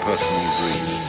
personal dream.